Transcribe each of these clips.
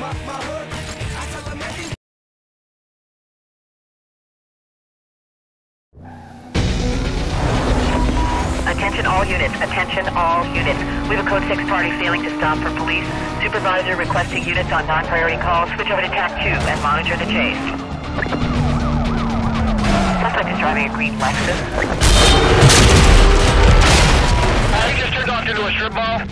Attention all units, attention all units. We have a code 6 party failing to stop for police. Supervisor requesting units on non-priority calls. Switch over to TAC 2 and monitor the chase. Suspect is driving a green Lexus. He just turned off into a strip mall.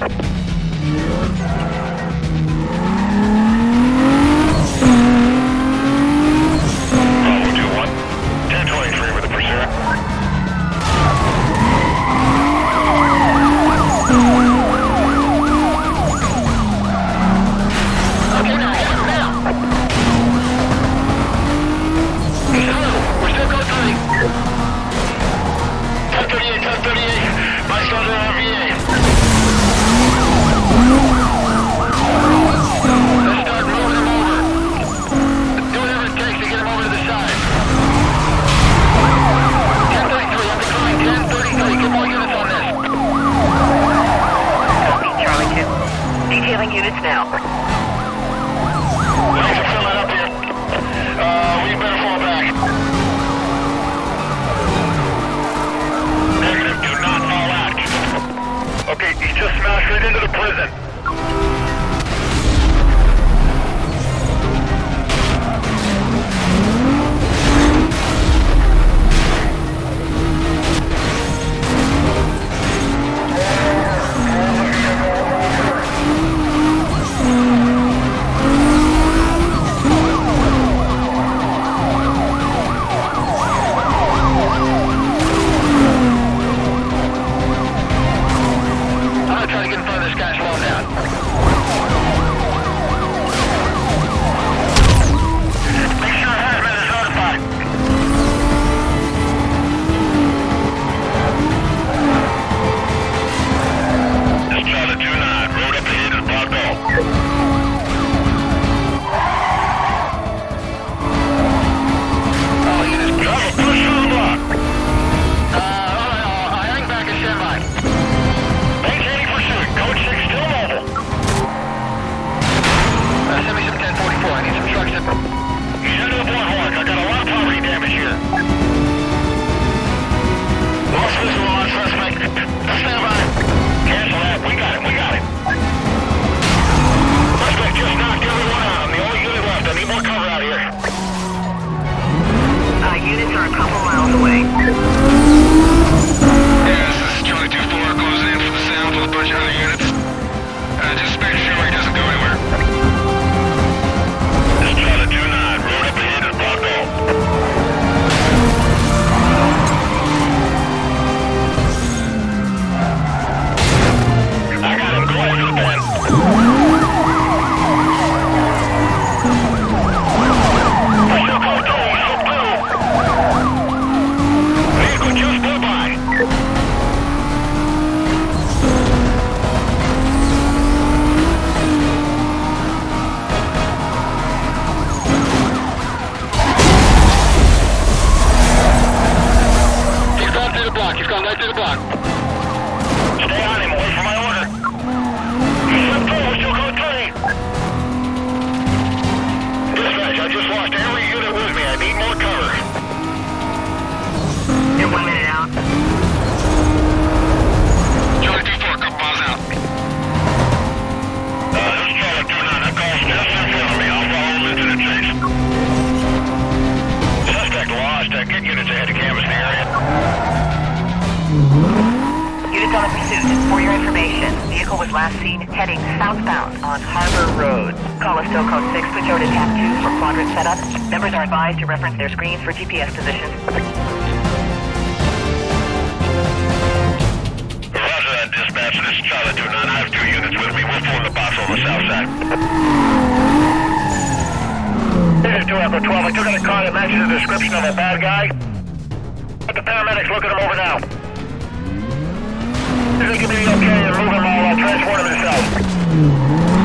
Units on the pursuit. For your information, vehicle was last seen heading southbound on Harbor Road. Call us still code 6, switch over TAC 2 for quadrant setup. Members are advised to reference their screens for GPS position. Roger that, dispatch. This is Charlie 2-9. I have two units with me. We'll form the box on the south side. This is 2 Echo 12. I took in a car that matches the description of a bad guy. Let the paramedics look at him over now. They give me the okay and move him, I'll uh, transport to south.